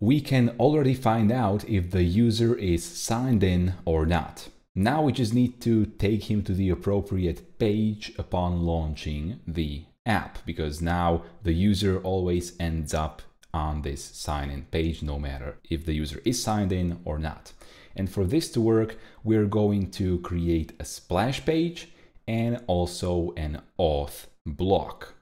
we can already find out if the user is signed in or not. Now we just need to take him to the appropriate page upon launching the app because now the user always ends up on this sign in page no matter if the user is signed in or not. And for this to work, we're going to create a splash page and also an auth bloc.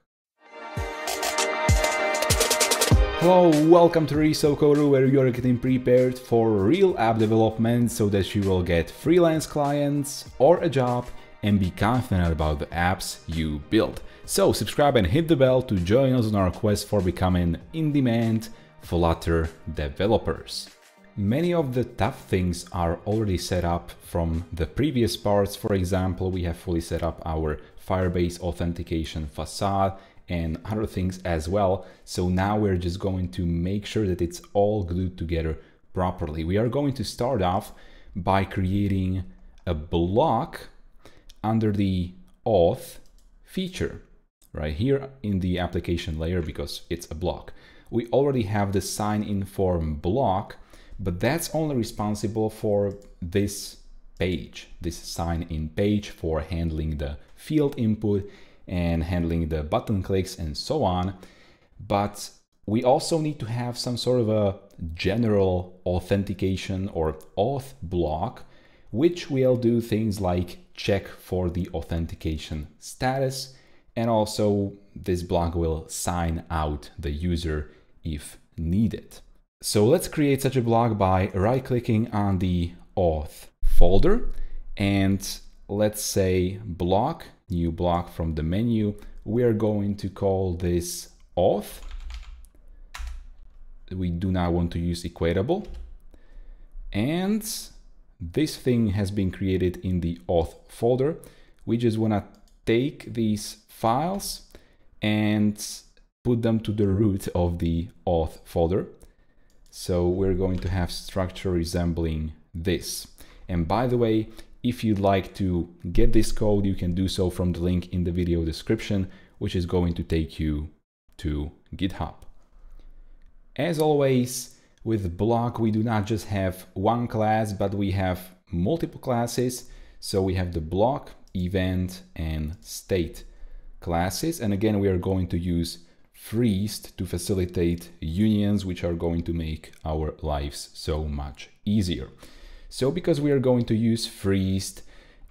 Hello, welcome to Reso where you're getting prepared for real app development so that you will get freelance clients or a job and be confident about the apps you build. So subscribe and hit the bell to join us on our quest for becoming in-demand Flutter developers. Many of the tough things are already set up from the previous parts. For example, we have fully set up our Firebase authentication facade and other things as well. So now we're just going to make sure that it's all glued together properly. We are going to start off by creating a bloc under the auth feature right here in the application layer because it's a bloc. We already have the sign in form bloc, but that's only responsible for this page, this sign in page for handling the field input and handling the button clicks and so on. But we also need to have some sort of a general authentication or auth bloc, which will do things like check for the authentication status. And also this bloc will sign out the user if needed. So let's create such a bloc by right clicking on the auth folder and let's say bloc new bloc from the menu. We're going to call this auth. We do not want to use equatable. And this thing has been created in the auth folder. We just want to take these files and put them to the root of the auth folder. So we're going to have structure resembling this. And by the way, if you'd like to get this code, you can do so from the link in the video description, which is going to take you to GitHub. As always, with bloc, we do not just have one class, but we have multiple classes. So we have the bloc, event, and state classes. And again, we are going to use freezed to facilitate unions, which are going to make our lives so much easier. So because we are going to use freezed,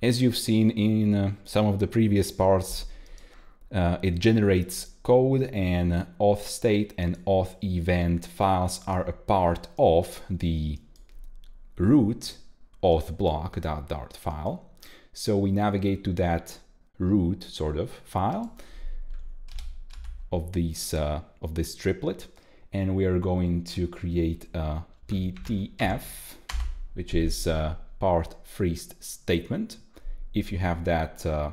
as you've seen in uh, some of the previous parts, uh, it generates code and auth state and auth event files are a part of the root auth bloc dot dart file. So we navigate to that root sort of file of these uh, of this triplet, and we are going to create a PTF which is uh, part freeze statement. If you have that uh,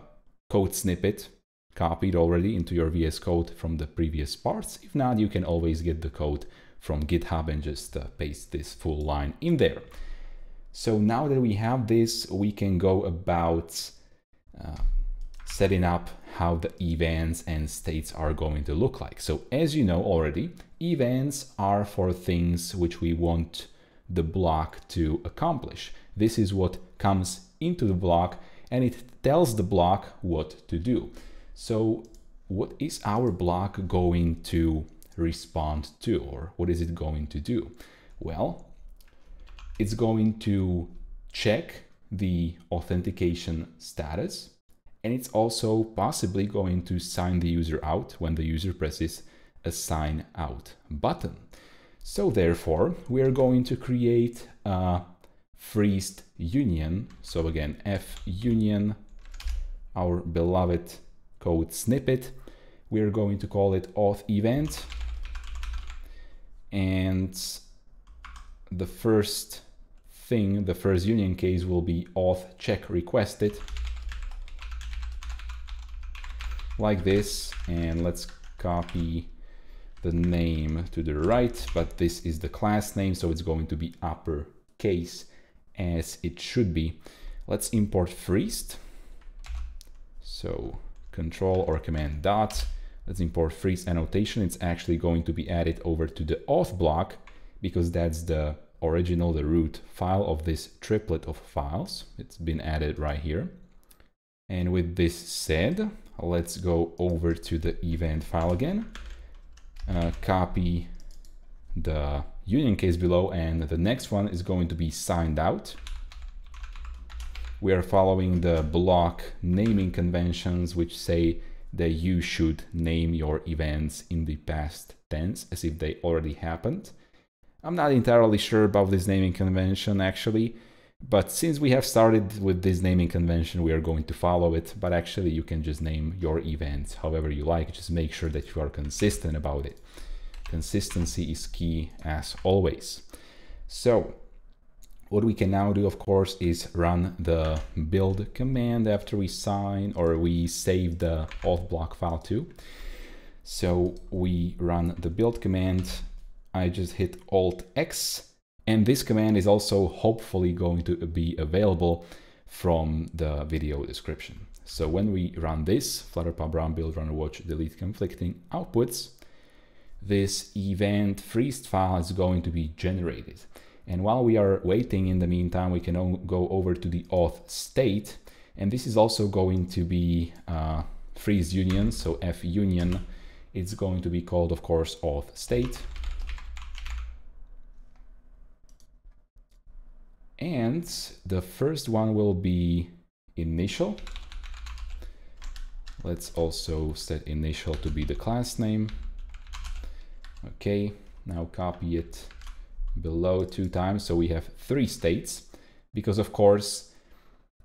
code snippet copied already into your VS Code from the previous parts, if not, you can always get the code from GitHub and just uh, paste this full line in there. So now that we have this, we can go about uh, setting up how the events and states are going to look like. So as you know already, events are for things which we want the bloc to accomplish. This is what comes into the bloc and it tells the bloc what to do. So what is our bloc going to respond to or what is it going to do? Well, it's going to check the authentication status and it's also possibly going to sign the user out when the user presses a sign out button. So therefore, we are going to create a freezed union. So again, f union, our beloved code snippet. We are going to call it auth event. And the first thing, the first union case will be auth check requested like this. And let's copy the name to the right, but this is the class name, so it's going to be uppercase as it should be. Let's import freezed. So control or command dot. Let's import freeze annotation. It's actually going to be added over to the auth bloc because that's the original, the root file of this triplet of files. It's been added right here. And with this said, let's go over to the event file again, uh, copy the union case below, and the next one is going to be signed out. We are following the bloc naming conventions, which say that you should name your events in the past tense as if they already happened. I'm not entirely sure about this naming convention actually, but since we have started with this naming convention, we are going to follow it. But actually, you can just name your events however you like. Just make sure that you are consistent about it. Consistency is key as always. So what we can now do, of course, is run the build command after we sign or we save the auth bloc file too. So we run the build command. I just hit Alt X and this command is also hopefully going to be available from the video description. So when we run this, flutter pub run build runner watch delete conflicting outputs, this event freeze file is going to be generated. And while we are waiting in the meantime, we can go over to the auth state. And this is also going to be uh, freeze union. So f union, it's going to be called, of course, auth state. And the first one will be initial. Let's also set initial to be the class name. Okay, now copy it below two times. So we have three states because of course,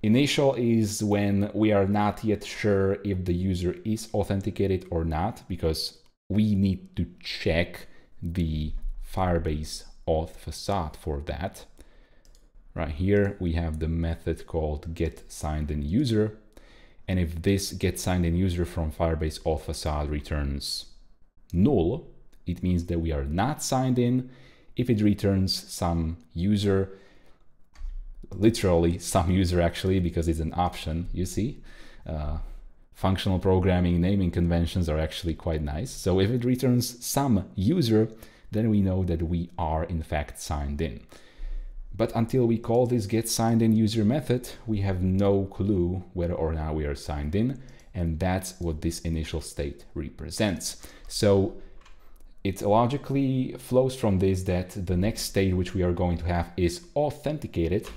initial is when we are not yet sure if the user is authenticated or not, because we need to check the Firebase auth facade for that. Right here, we have the method called get signed in user. And if this get signed in user from Firebase auth facade returns null, it means that we are not signed in. If it returns some user, literally some user actually, because it's an option, you see, uh, functional programming naming conventions are actually quite nice. So if it returns some user, then we know that we are in fact signed in. But until we call this get signed in user method, we have no clue whether or not we are signed in. And that's what this initial state represents. So it logically flows from this that the next state which we are going to have is authenticated.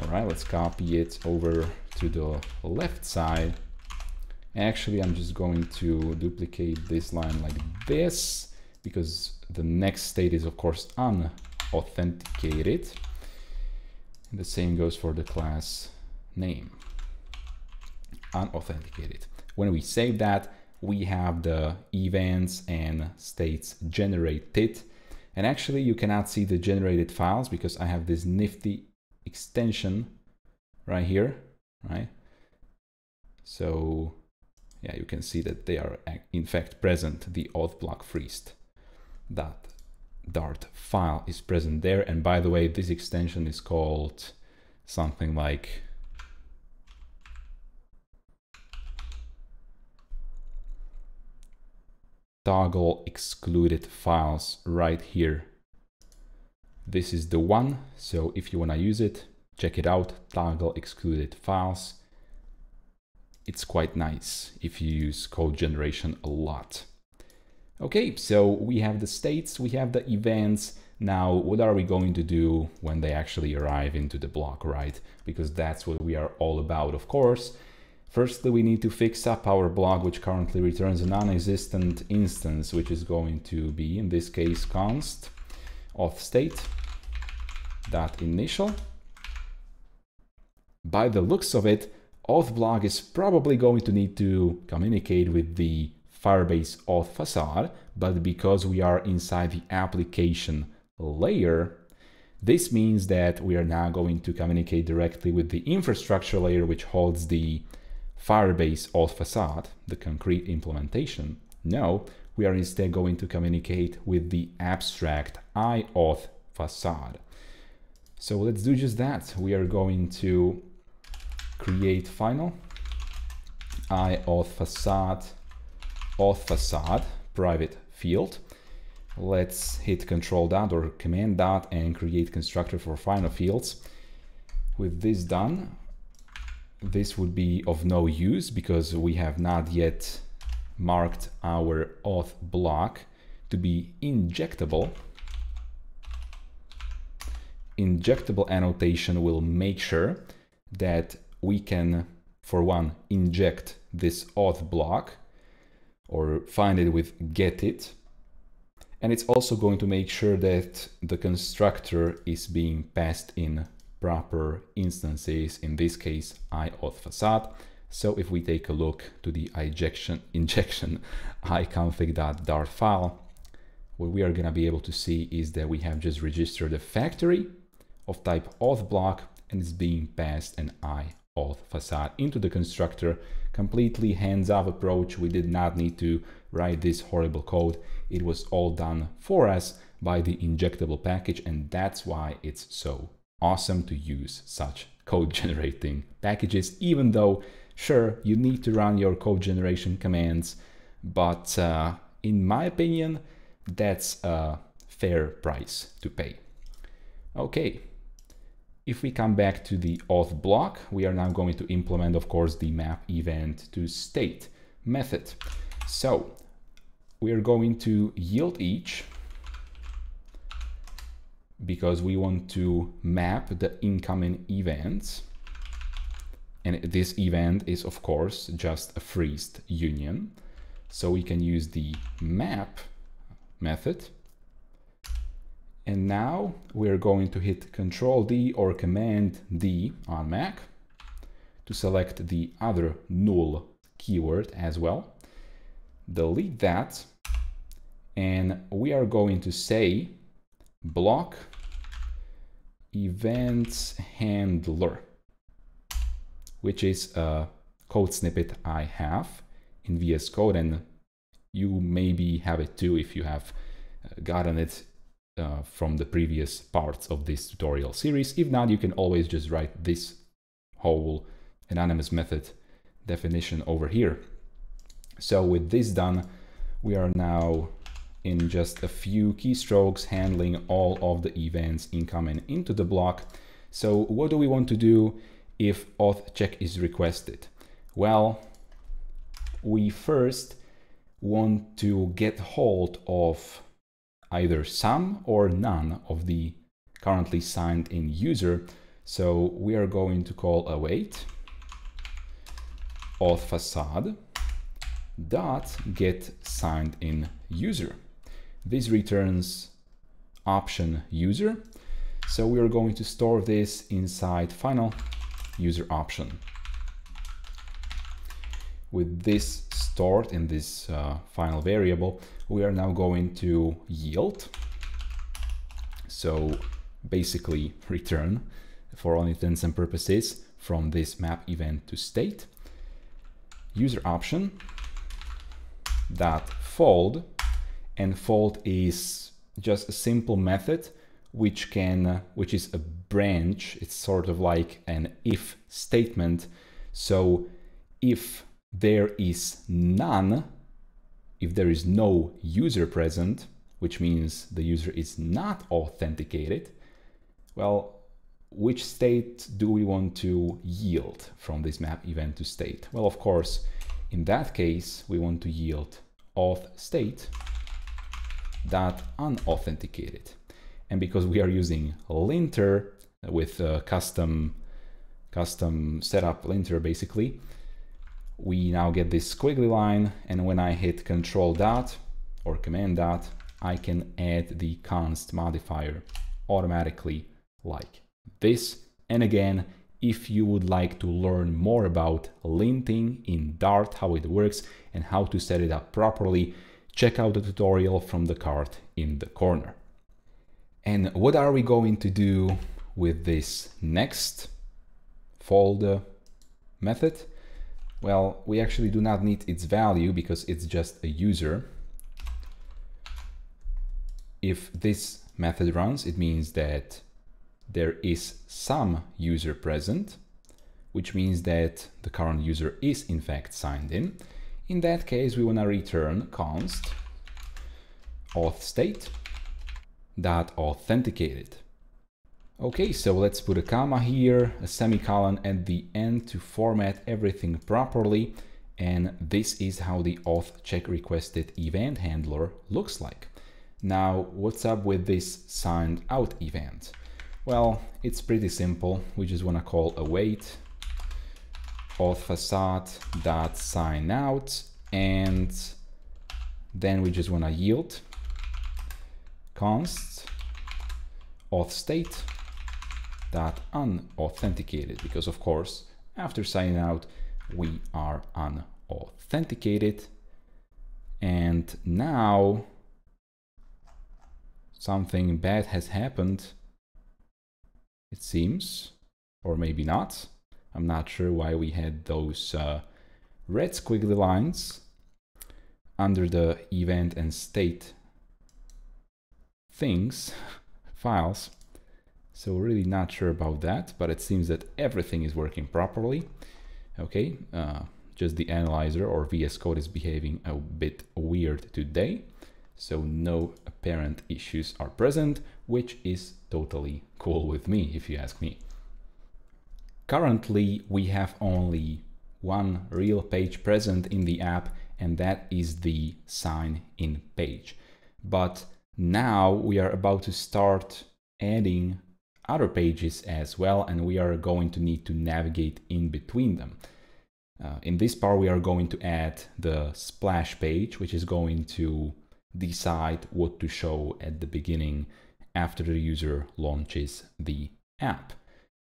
All right, let's copy it over to the left side. Actually, I'm just going to duplicate this line like this because the next state is of course on authenticated. And the same goes for the class name, unauthenticated. When we save that, we have the events and states generated. And actually you cannot see the generated files because I have this nifty extension right here, right? So yeah, you can see that they are in fact present, the auth bloc freezed that Dart file is present there. And by the way, this extension is called something like toggle excluded files right here. This is the one. So if you want to use it, check it out, toggle excluded files. It's quite nice if you use code generation a lot. Okay, so we have the states, we have the events. Now, what are we going to do when they actually arrive into the bloc, right? Because that's what we are all about, of course. Firstly, we need to fix up our bloc, which currently returns a non-existent instance, which is going to be, in this case, const of state dot initial. By the looks of it, auth bloc is probably going to need to communicate with the Firebase auth facade, but because we are inside the application layer, this means that we are now going to communicate directly with the infrastructure layer, which holds the Firebase auth facade, the concrete implementation. No, we are instead going to communicate with the abstract iAuth facade. So let's do just that. We are going to create final iAuth facade auth facade private field. let's hit control dot or command dot and create constructor for final fields. With this done, this would be of no use because we have not yet marked our auth bloc to be injectable. Injectable annotation will make sure that we can, for one, inject this auth bloc or find it with get it. And it's also going to make sure that the constructor is being passed in proper instances, in this case, iAuth facade. So if we take a look to the injection, injection iconfig.dart file, what we are going to be able to see is that we have just registered a factory of type auth bloc and it's being passed an iAuth facade into the constructor. Completely hands-off approach. We did not need to write this horrible code. It was all done for us by the injectable package and that's why it's so awesome to use such code generating packages, even though sure, you need to run your code generation commands, but uh, in my opinion, that's a fair price to pay. Okay, if we come back to the auth bloc, we are now going to implement, of course, the map event to state method. So we are going to yield each because we want to map the incoming events. And this event is, of course, just a freezed union. So we can use the map method. And now we're going to hit Control D or Command D on Mac to select the other null keyword as well. Delete that. And we are going to say bloc events handler, which is a code snippet I have in VS Code and you maybe have it too if you have uh, gotten it uh, from the previous parts of this tutorial series. If not, you can always just write this whole anonymous method definition over here. So with this done, we are now in just a few keystrokes handling all of the events incoming into the bloc. So what do we want to do if auth check is requested? Well, we first want to get hold of either some or none of the currently signed in user. So we are going to call await auth facade dot get signed in user. This returns option user. So we are going to store this inside final user option. With this stored in this uh, final variable, we are now going to yield. So basically return for all intents and purposes from this map event to state. User option that fold and fold is just a simple method which can which is a branch. It's sort of like an if statement. So if there is none if there is no user present which means the user is not authenticated well which state do we want to yield from this map event to state well of course in that case we want to yield auth state that unauthenticated. And because we are using linter with a custom, custom setup linter basically, we now get this squiggly line. And when I hit control dot or command dot, I can add the const modifier automatically like this. And again, if you would like to learn more about linting in Dart, how it works and how to set it up properly, check out the tutorial from the card in the corner. And what are we going to do with this next fold method? Well, we actually do not need its value because it's just a user. If this method runs, it means that there is some user present, which means that the current user is in fact signed in. In that case, we want to return const auth state dot authenticated. Okay, so let's put a comma here, a semicolon at the end to format everything properly. And this is how the auth check requested event handler looks like. Now, what's up with this signed out event? Well, it's pretty simple. We just want to call await auth facade dot sign out and then we just want to yield const auth state that unauthenticated because of course after signing out we are unauthenticated. And now something bad has happened it seems or maybe not. I'm not sure why we had those uh, red squiggly lines under the event and state things files so really not sure about that, but it seems that everything is working properly. Okay, uh, just the analyzer or VS Code is behaving a bit weird today. So no apparent issues are present, which is totally cool with me, if you ask me. Currently, we have only one real page present in the app, and that is the sign in page. But now we are about to start adding other pages as well, and we are going to need to navigate in between them. Uh, in this part, we are going to add the splash page, which is going to decide what to show at the beginning after the user launches the app.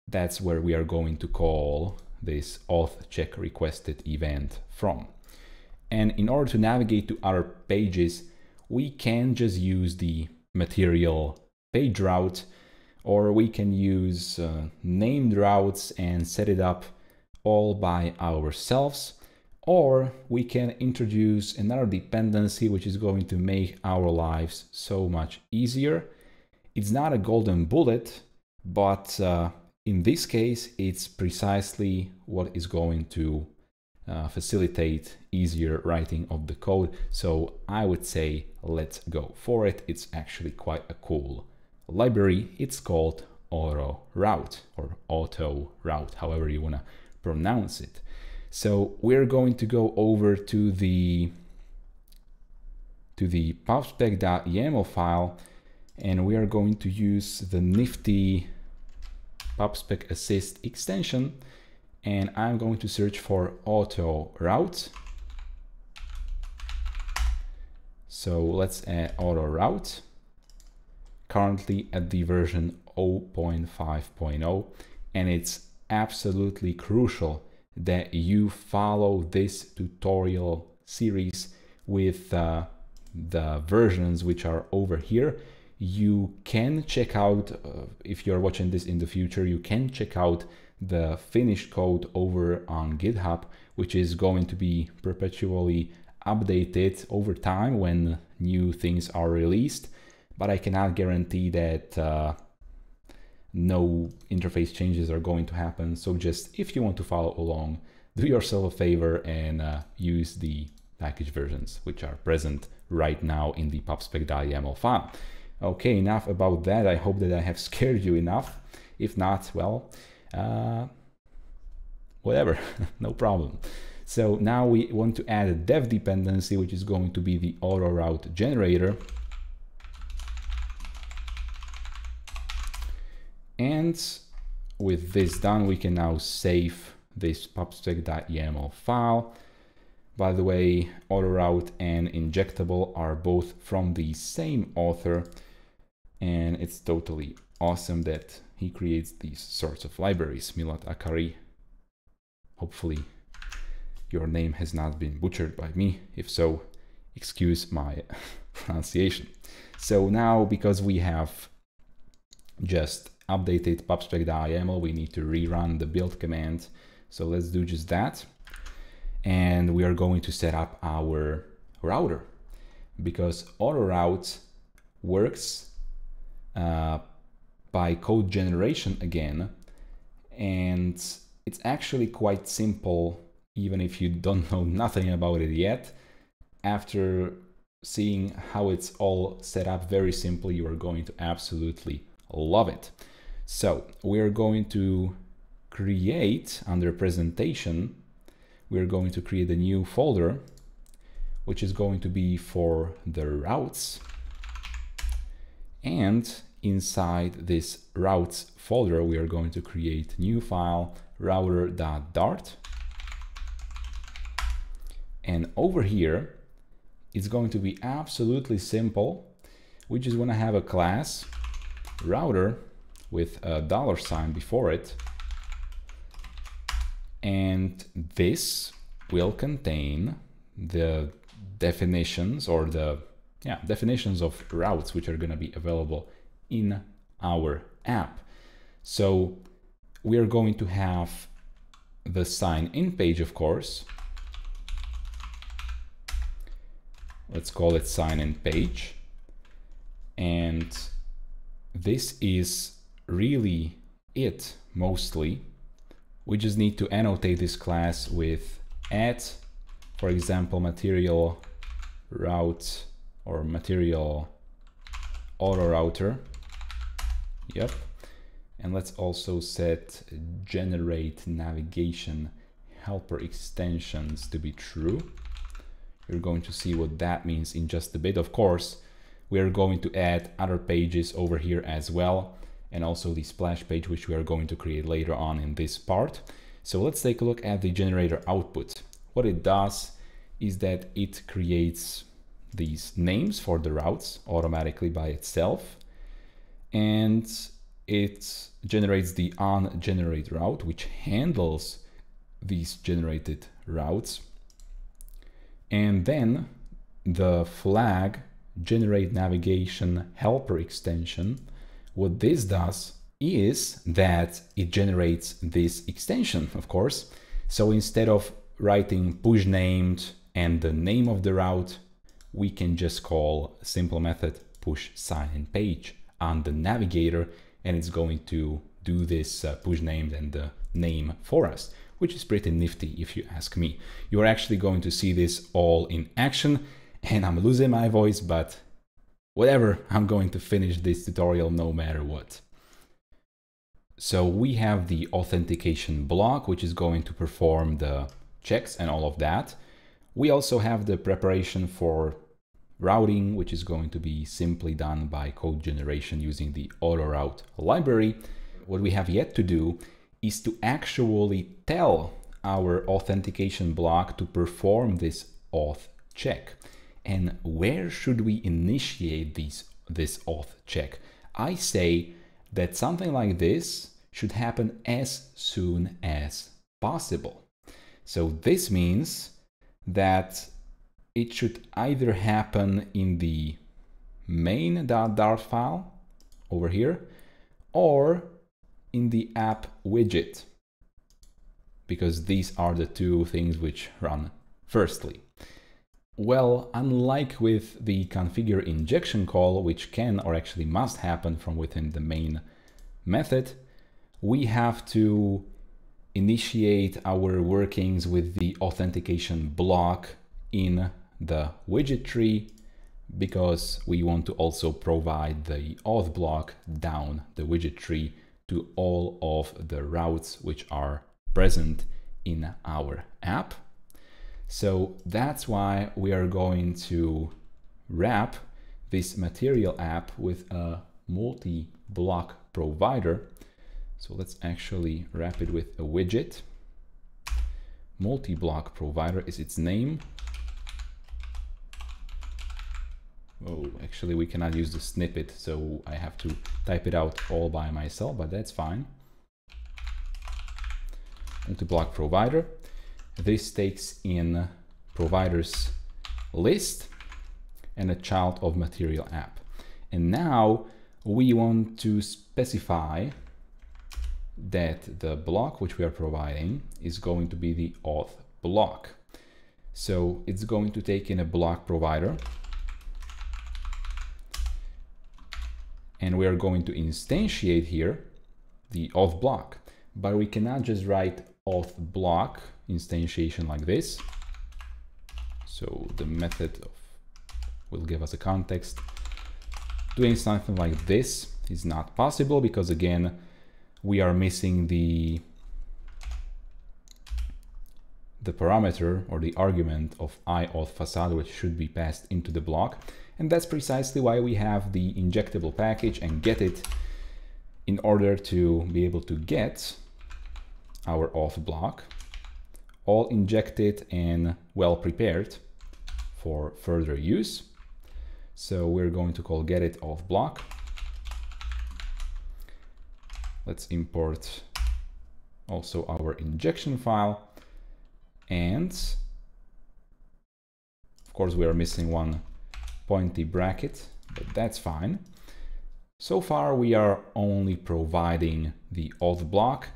That's where we are going to call this auth check requested event from. And in order to navigate to other pages, we can just use the material page route or we can use uh, named routes and set it up all by ourselves or we can introduce another dependency which is going to make our lives so much easier. It's not a golden bullet, but uh, in this case, it's precisely what is going to uh, facilitate easier writing of the code. So I would say let's go for it. It's actually quite a cool library, it's called auto route or auto route, however you want to pronounce it. So we're going to go over to the to the pubspec.yaml file and we are going to use the nifty pubspec assist extension and I'm going to search for auto route. So let's add auto route currently at the version 0.5.0 and it's absolutely crucial that you follow this tutorial series with uh, the versions which are over here. You can check out uh, if you're watching this in the future you can check out the finished code over on github which is going to be perpetually updated over time when new things are released but I cannot guarantee that uh, no interface changes are going to happen. So just if you want to follow along, do yourself a favor and uh, use the package versions which are present right now in the pubspec.yaml file. Okay, enough about that. I hope that I have scared you enough. If not, well, uh, whatever, no problem. So now we want to add a dev dependency, which is going to be the auto route generator. And with this done, we can now save this pubspec.yaml file. By the way, autoroute and injectable are both from the same author, and it's totally awesome that he creates these sorts of libraries, Milad Akarie. Hopefully your name has not been butchered by me. If so, excuse my pronunciation. So now, because we have just updated pubspec.yaml, we need to rerun the build command. So let's do just that. And we are going to set up our router because auto route works uh, by code generation again. And it's actually quite simple, even if you don't know nothing about it yet. After seeing how it's all set up very simply, you are going to absolutely love it. So we are going to create under presentation, we're going to create a new folder, which is going to be for the routes. And inside this routes folder, we are going to create a new file router.dart. And over here, it's going to be absolutely simple. We just want to have a class router with a dollar sign before it. And this will contain the definitions or the yeah, definitions of routes which are going to be available in our app. So we are going to have the sign in page, of course, let's call it sign in page. And this is really it mostly. We just need to annotate this class with add, for example, material route or material auto router. Yep. And let's also set generate navigation helper extensions to be true. You're going to see what that means in just a bit. Of course, we are going to add other pages over here as well, and also the splash page, which we are going to create later on in this part. So let's take a look at the generator output. What it does is that it creates these names for the routes automatically by itself. And it generates the on generate route, which handles these generated routes and then the flag generate navigation helper extension, what this does is that it generates this extension, of course. So instead of writing push named and the name of the route, we can just call simple method push sign in page on the navigator and it's going to do this uh, push named and the name for us which is pretty nifty if you ask me. You're actually going to see this all in action and I'm losing my voice, but whatever, I'm going to finish this tutorial no matter what. So we have the authentication bloc, which is going to perform the checks and all of that. We also have the preparation for routing, which is going to be simply done by code generation using the AutoRoute library. What we have yet to do is to actually tell our authentication bloc to perform this auth check. And where should we initiate these, this auth check? I say that something like this should happen as soon as possible. So this means that it should either happen in the main.dart file over here, or in the app widget because these are the two things which run firstly. Well, unlike with the configure injection call, which can or actually must happen from within the main method, we have to initiate our workings with the authentication bloc in the widget tree because we want to also provide the auth bloc down the widget tree to all of the routes which are present in our app. So that's why we are going to wrap this material app with a multi-bloc provider. So let's actually wrap it with a widget. Multi-bloc provider is its name. Oh, actually we cannot use the snippet, so I have to type it out all by myself, but that's fine. Multi-bloc provider. This takes in providers list and a child of material app. And now we want to specify that the bloc which we are providing is going to be the auth bloc. So it's going to take in a bloc provider and we are going to instantiate here the auth bloc, but we cannot just write auth bloc instantiation like this. So the method of will give us a context. Doing something like this is not possible because again, we are missing the the parameter or the argument of iAuth facade, which should be passed into the bloc. And that's precisely why we have the injectable package and get it in order to be able to get our auth bloc all injected and well prepared for further use. So we're going to call get it auth bloc. Let's import also our injection file and of course we are missing one pointy bracket, but that's fine. So far we are only providing the auth bloc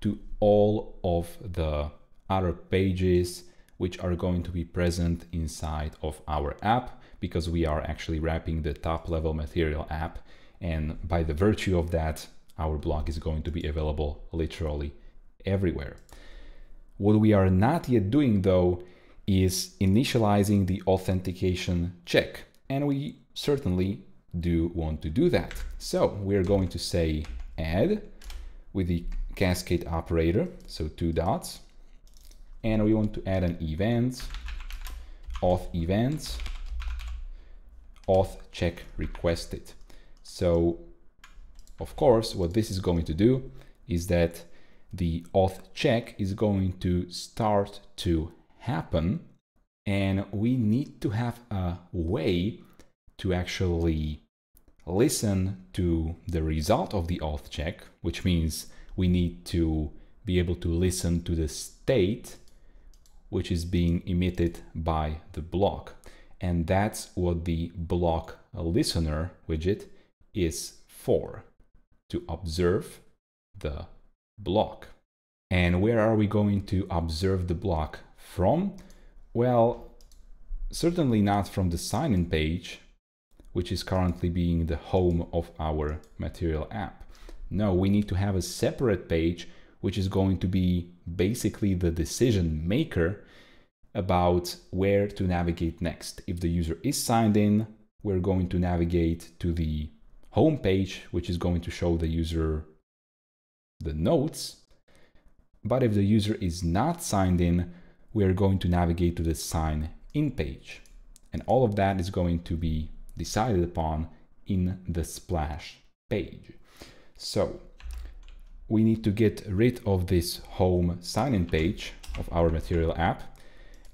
to all of the other pages which are going to be present inside of our app because we are actually wrapping the top level material app and by the virtue of that our bloc is going to be available literally everywhere. What we are not yet doing though is initializing the authentication check. And we certainly do want to do that. So we're going to say add with the cascade operator, so two dots. And we want to add an event, auth event, auth check requested. So of course, what this is going to do is that the auth check is going to start to happen and we need to have a way to actually listen to the result of the auth check, which means we need to be able to listen to the state which is being emitted by the bloc. And that's what the bloc listener widget is for, to observe the bloc. And where are we going to observe the bloc from? Well, certainly not from the sign-in page, which is currently being the home of our material app. No, we need to have a separate page, which is going to be basically the decision maker about where to navigate next. If the user is signed in, we're going to navigate to the home page, which is going to show the user the notes but if the user is not signed in, we are going to navigate to the sign in page. And all of that is going to be decided upon in the splash page. So we need to get rid of this home sign-in page of our material app.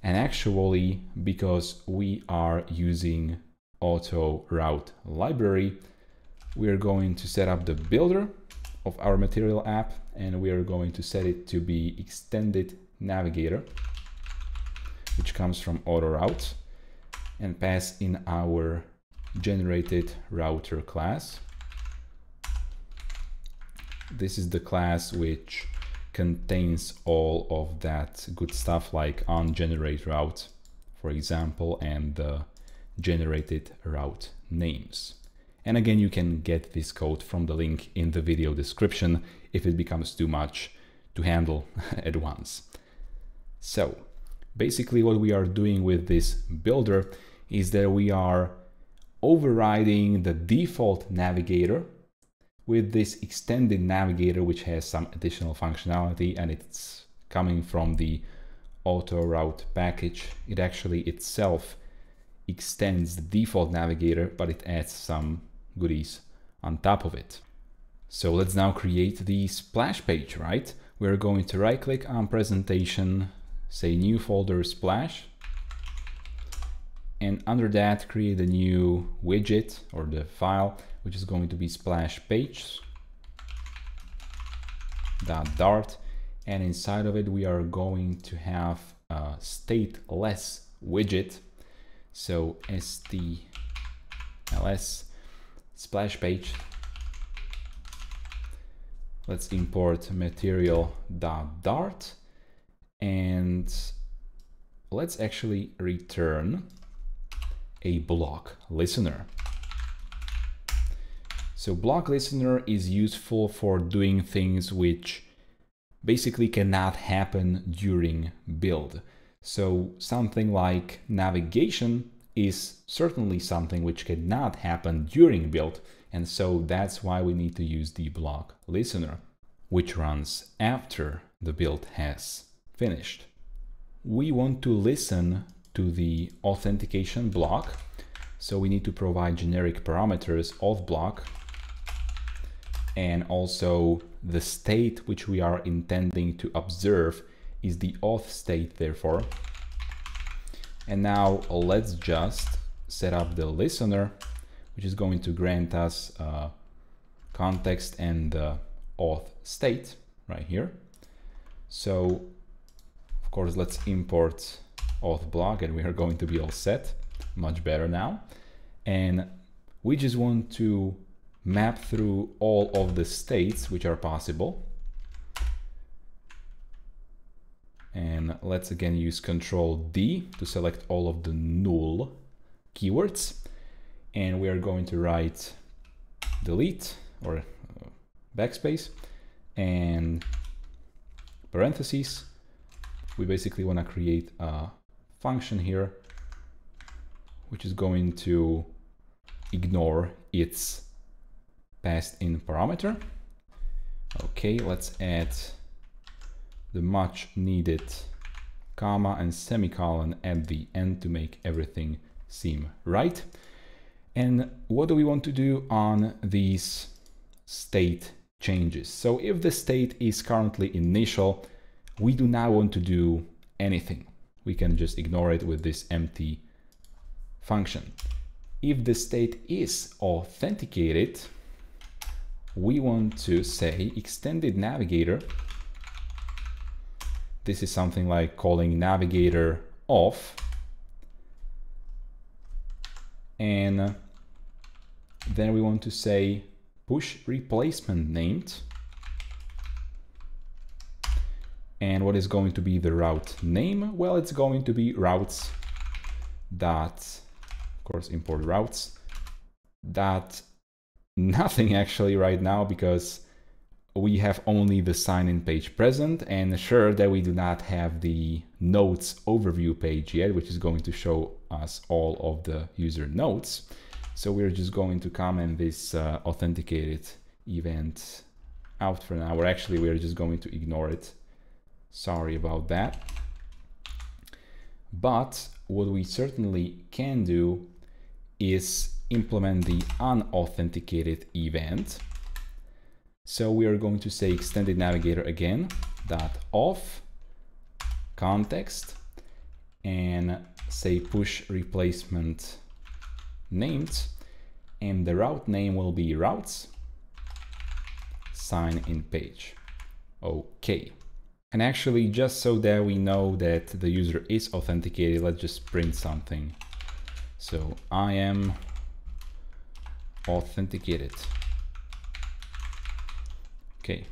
And actually, because we are using auto route library, we are going to set up the builder of our material app and we are going to set it to be extended navigator which comes from auto route and pass in our generated router class. This is the class which contains all of that good stuff like on generate route, for example, and the generated route names. And again, you can get this code from the link in the video description if it becomes too much to handle at once. So basically what we are doing with this builder is that we are overriding the default navigator with this extended navigator, which has some additional functionality and it's coming from the auto route package. It actually itself extends the default navigator, but it adds some goodies on top of it. So let's now create the splash page, right? We're going to right click on presentation, say new folder splash, and under that create a new widget or the file, which is going to be splash page dot dart and inside of it we are going to have a stateless widget so stls splash page. Let's import material dot dart and let's actually return a bloc listener. So bloc listener is useful for doing things which basically cannot happen during build. So something like navigation is certainly something which cannot happen during build. And so that's why we need to use the bloc listener, which runs after the build has finished. We want to listen to the authentication bloc. So we need to provide generic parameters of bloc and also the state which we are intending to observe is the auth state therefore. And now let's just set up the listener, which is going to grant us uh, context and uh, auth state right here. So of course, let's import auth bloc and we are going to be all set much better now. And we just want to map through all of the states which are possible. And let's again use Control D to select all of the null keywords. And we are going to write delete or uh, backspace and parentheses. We basically want to create a function here which is going to ignore its passed in parameter. Okay, let's add the much needed comma and semicolon at the end to make everything seem right. And what do we want to do on these state changes? So if the state is currently initial, we do not want to do anything. We can just ignore it with this empty function. If the state is authenticated, we want to say extended navigator this is something like calling navigator off. And then we want to say push replacement named. And what is going to be the route name? Well, it's going to be routes dot, of course, import routes dot nothing actually right now because we have only the sign-in page present and sure that we do not have the notes overview page yet, which is going to show us all of the user notes. So we're just going to comment this uh, authenticated event out for now, or actually we're just going to ignore it. Sorry about that. But what we certainly can do is implement the unauthenticated event so we are going to say extended navigator again, dot off context and say push replacement named and the route name will be routes sign in page. Okay. And actually just so that we know that the user is authenticated, let's just print something. So I am authenticated. Okay.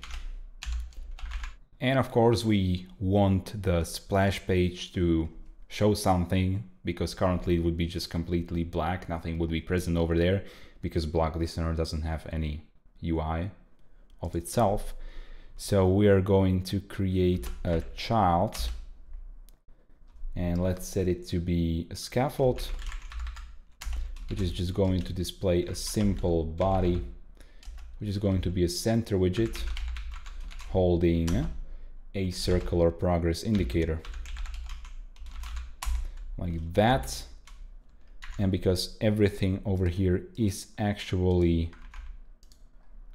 And of course we want the splash page to show something because currently it would be just completely black. Nothing would be present over there because bloc listener doesn't have any UI of itself. So we are going to create a child and let's set it to be a scaffold, which is just going to display a simple body which is going to be a center widget holding a circular progress indicator. Like that. And because everything over here is actually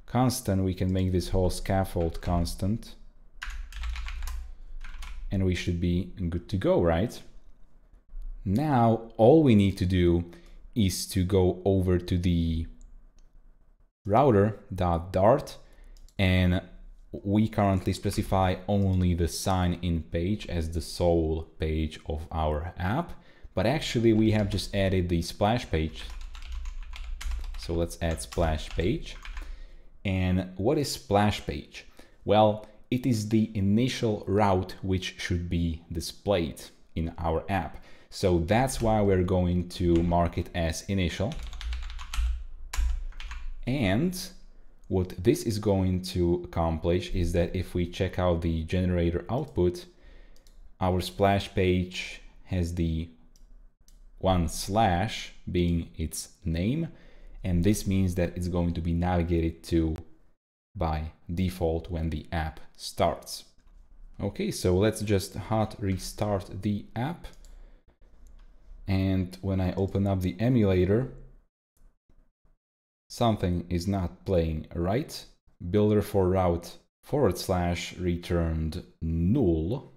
constant we can make this whole scaffold constant. And we should be good to go right? Now all we need to do is to go over to the router.dart and we currently specify only the sign in page as the sole page of our app but actually we have just added the splash page. So let's add splash page. And what is splash page? Well it is the initial route which should be displayed in our app so that's why we're going to mark it as initial and what this is going to accomplish is that if we check out the generator output, our splash page has the one slash being its name. And this means that it's going to be navigated to by default when the app starts. Okay, so let's just hot restart the app. And when I open up the emulator, something is not playing right. Builder for route forward slash returned null.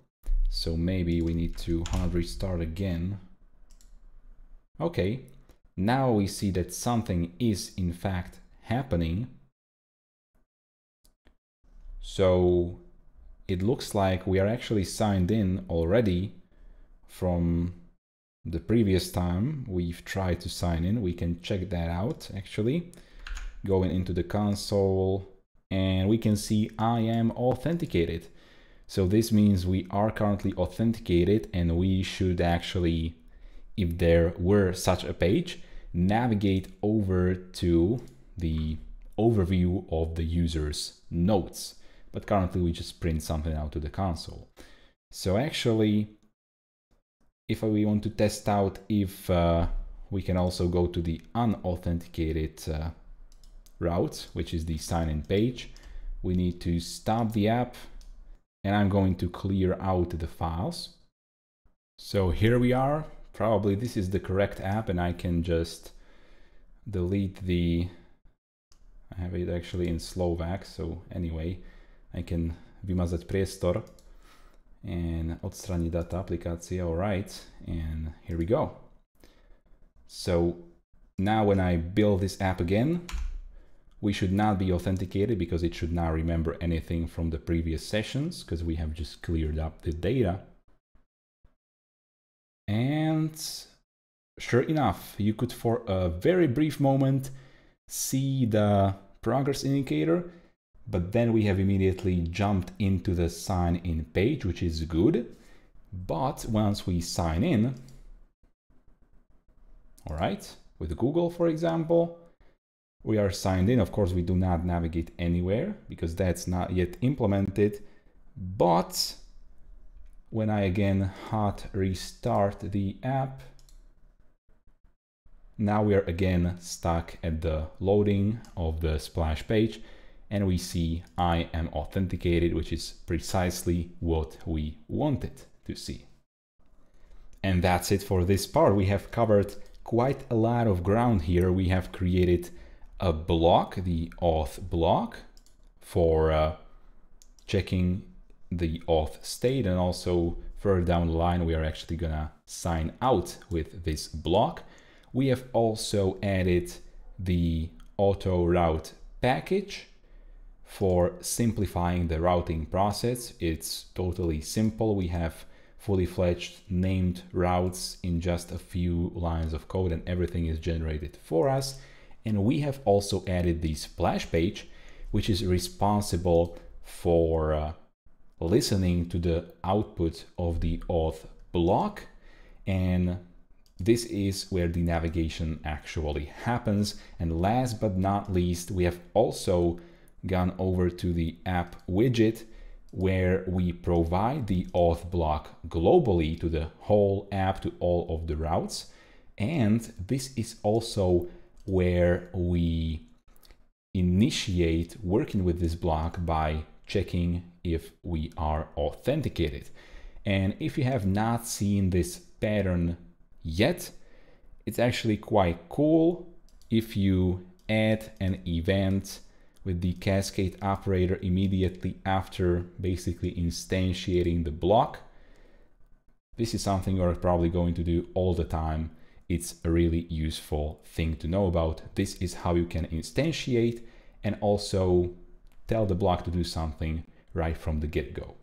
So maybe we need to hard restart again. Okay, now we see that something is in fact happening. So it looks like we are actually signed in already from the previous time we've tried to sign in. We can check that out actually. Going into the console and we can see I am authenticated. So this means we are currently authenticated and we should actually, if there were such a page, navigate over to the overview of the user's notes. But currently we just print something out to the console. So actually, if we want to test out if uh, we can also go to the unauthenticated uh, route, which is the sign in page, we need to stop the app and I'm going to clear out the files. So here we are. Probably this is the correct app and I can just delete the, I have it actually in Slovak. So anyway, I can vymazať priestor and odstraniť data aplikácie. All right. And here we go. So now when I build this app again, we should not be authenticated because it should not remember anything from the previous sessions because we have just cleared up the data. And sure enough, you could for a very brief moment see the progress indicator, but then we have immediately jumped into the sign in page, which is good. But once we sign in, all right, with Google, for example, we are signed in. Of course, we do not navigate anywhere because that's not yet implemented. But when I again hot restart the app, now we are again stuck at the loading of the splash page and we see I am authenticated, which is precisely what we wanted to see. And that's it for this part. We have covered quite a lot of ground here. We have created a bloc, the auth bloc, for uh, checking the auth state and also further down the line we are actually gonna sign out with this bloc. We have also added the auto route package for simplifying the routing process. It's totally simple. We have fully fledged named routes in just a few lines of code and everything is generated for us. And we have also added the splash page, which is responsible for uh, listening to the output of the auth bloc. And this is where the navigation actually happens. And last but not least, we have also gone over to the app widget where we provide the auth bloc globally to the whole app, to all of the routes. And this is also where we initiate working with this bloc by checking if we are authenticated. And if you have not seen this pattern yet, it's actually quite cool if you add an event with the cascade operator immediately after basically instantiating the bloc. This is something you're probably going to do all the time it's a really useful thing to know about. This is how you can instantiate and also tell the bloc to do something right from the get-go.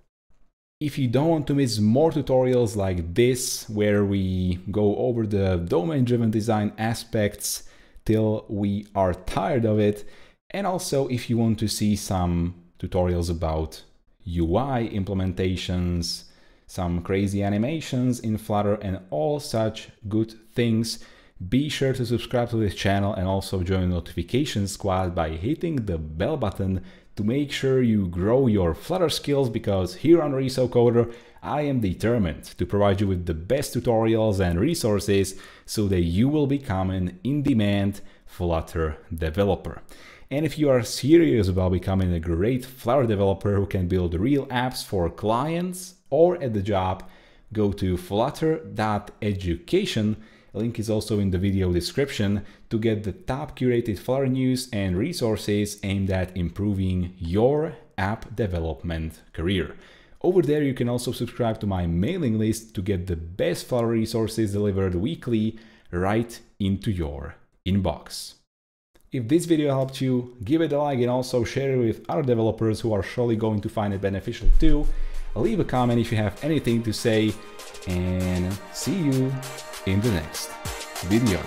If you don't want to miss more tutorials like this, where we go over the domain-driven design aspects till we are tired of it, and also if you want to see some tutorials about UI implementations, some crazy animations in Flutter and all such good things, be sure to subscribe to this channel and also join notification squad by hitting the bell button to make sure you grow your Flutter skills because here on ResoCoder, I am determined to provide you with the best tutorials and resources so that you will become an in-demand Flutter developer. And if you are serious about becoming a great Flutter developer who can build real apps for clients or at the job, go to flutter.education. Link is also in the video description to get the top curated Flutter news and resources aimed at improving your app development career. Over there, you can also subscribe to my mailing list to get the best Flutter resources delivered weekly right into your inbox. If this video helped you, give it a like and also share it with other developers who are surely going to find it beneficial too. Leave a comment if you have anything to say and see you in the next video.